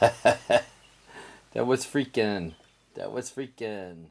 that was freaking. That was freaking.